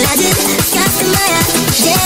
ладит Счастье моя, где